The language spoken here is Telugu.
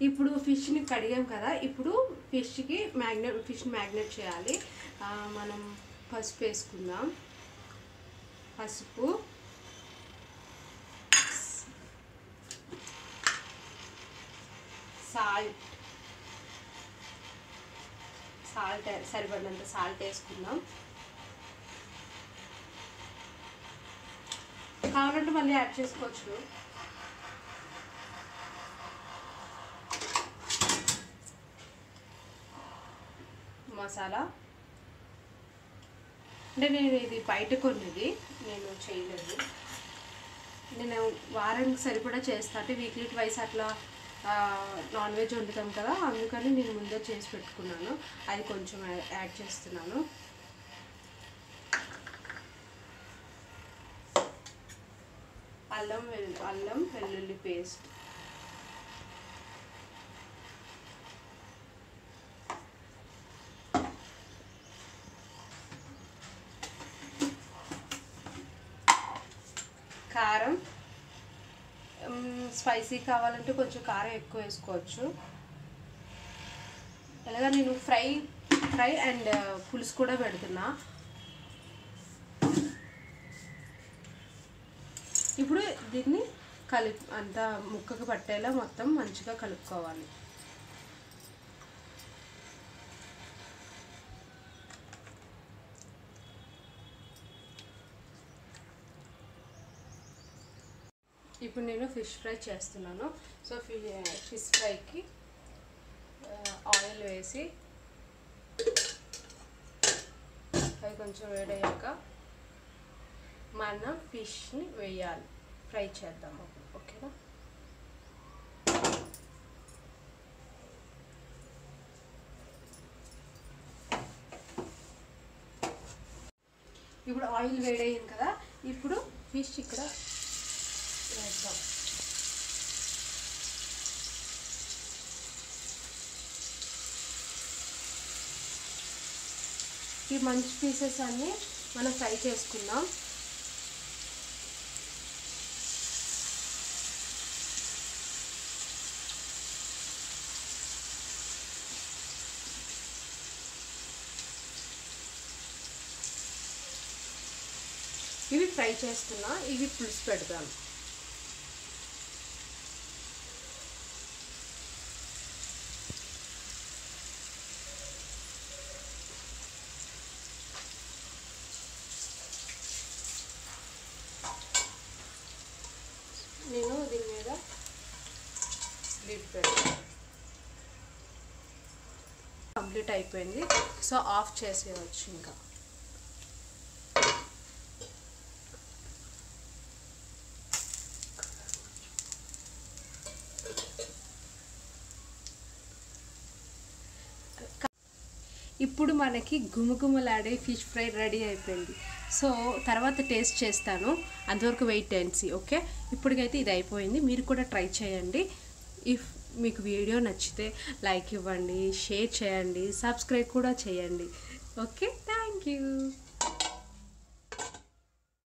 ఇప్పుడు ఫిష్ని కడిగాం కదా ఇప్పుడు ఫిష్కి మ్యాగ్నెట్ ఫిష్ మ్యాగ్నెట్ చేయాలి. మనం పసుపు వేసుకుందాం. పసుపు. సాల్ట్. సాల్ట్ సరిపడినంత సాల్ట్ వేసుకుందాం. కావాలంటే మళ్ళీ యాడ్ చేసుకోవచ్చు. మసాలా. అంటే నేను ఇది బయట కొన్నది నేను చేయలేదు. నేను వారానికి సరిపడా చేస్తా. అంటే వీక్లీ ట్వైస్ అట్లా నాన్ వెజ్ వండుతాం కదా అందుకని నేను ముందే చేసి పెట్టుకున్నాను. అది కొంచెం యాడ్ చేస్తున్నాను. అల్లం వెల్లు అల్లం వెల్లుల్లి పేస్ట్ కారం స్పైసీ కావాలంటే కొంచెం కారం ఎక్కువ వేసుకోవచ్చు. ఎలాగా నేను ఫ్రై ఫ్రై అండ్ పులుసు కూడా పెడుతున్నా. ఇప్పుడు దీన్ని కలిపి అంతా ముక్కకు పట్టేలా మొత్తం మంచిగా కలుపుకోవాలి. ఇప్పుడు నేను ఫిష్ ఫ్రై చేస్తున్నాను. సో ఫి ఫిష్ ఫ్రైకి ఆయిల్ వేసి అవి కొంచెం వేడయ్యాక మనం ఫిష్ని వేయాలి. ఫ్రై చేద్దాం. అప్పుడు ఓకేనా? ఇప్పుడు ఆయిల్ వేడయింది కదా ఇప్పుడు ఫిష్ ఇక్కడ వేద్దాం ఈ మంచి పీసెస్ అన్నీ మనం ఫ్రై చేసుకుందాం. ఇవి ఫ్రై చేస్తున్నా ఇవి పులుసు పెడదాం నేను దీని మీద లిడ్ పెడతాను కంప్లీట్ అయిపోయింది. సో ఆఫ్ చేసేయచ్చు ఇంకా. ఇప్పుడు మనకి గుమగుమలాడే ఫిష్ ఫ్రై రెడీ అయిపోయింది. సో తర్వాత టేస్ట్ చేస్తాను. అంతవరకు వెయిట్ అండ్ ఓకే? ఇప్పటికైతే ఇది అయిపోయింది. మీరు కూడా ట్రై చేయండి. ఇఫ్ మీకు వీడియో నచ్చితే లైక్ ఇవ్వండి షేర్ చేయండి సబ్స్క్రైబ్ కూడా చేయండి. Okay thank you.